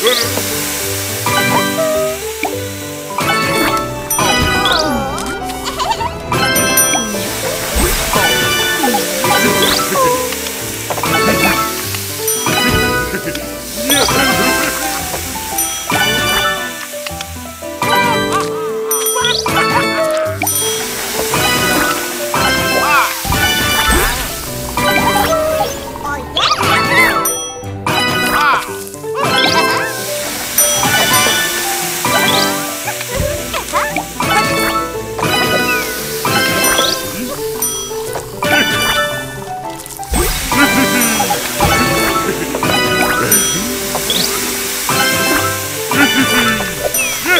Good.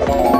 Bye.